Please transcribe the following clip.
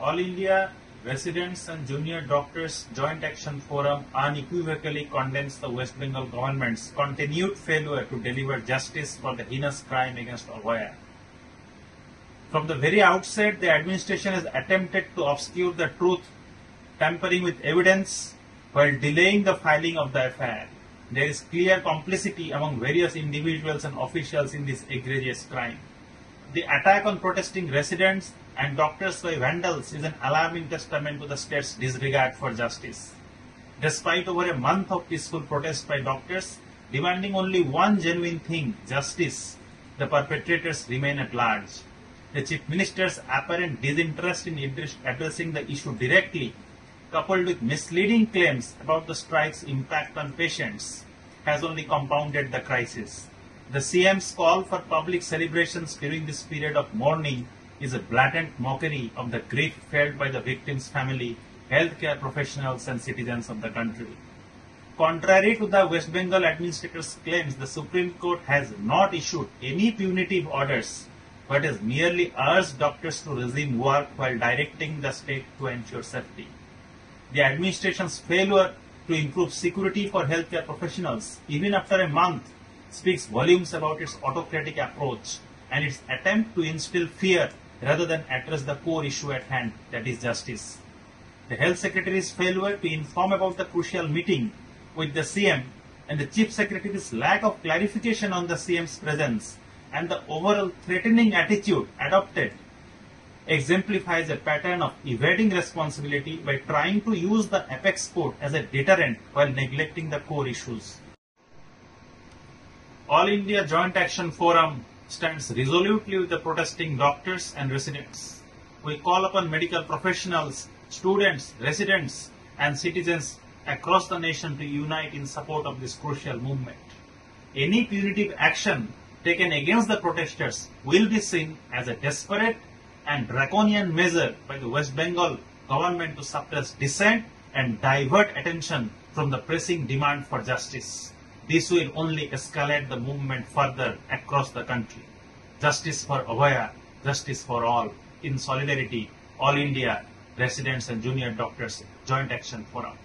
All India Residents and Junior Doctors Joint Action Forum unequivocally condemns the West Bengal government's continued failure to deliver justice for the heinous crime against Abhaya. From the very outset, the administration has attempted to obscure the truth, tampering with evidence while delaying the filing of the FIR. There is clear complicity among various individuals and officials in this egregious crime. The attack on protesting residents and doctors by vandals is an alarming testament to the state's disregard for justice. Despite over a month of peaceful protest by doctors demanding only one genuine thing, justice, the perpetrators remain at large. The Chief Minister's apparent disinterest in addressing the issue directly, coupled with misleading claims about the strike's impact on patients, has only compounded the crisis. The CM's call for public celebrations during this period of mourning is a blatant mockery of the grief felt by the victim's family, healthcare professionals and citizens of the country. Contrary to the West Bengal administrator's claims, the Supreme Court has not issued any punitive orders, but has merely urged doctors to resume work while directing the state to ensure safety. The administration's failure to improve security for healthcare professionals, even after a month, speaks volumes about its autocratic approach and its attempt to instill fear rather than address the core issue at hand, that is justice. The Health Secretary's failure to inform about the crucial meeting with the CM and the Chief Secretary's lack of clarification on the CM's presence and the overall threatening attitude adopted exemplifies a pattern of evading responsibility by trying to use the apex court as a deterrent while neglecting the core issues. All India Joint Action Forum stands resolutely with the protesting doctors and residents. We call upon medical professionals, students, residents, and citizens across the nation to unite in support of this crucial movement. Any punitive action taken against the protesters will be seen as a desperate and draconian measure by the West Bengal government to suppress dissent and divert attention from the pressing demand for justice. This will only escalate the movement further across the country. Justice for Abhaya, justice for all, in solidarity, All India Residents and Junior Doctors Joint Action Forum.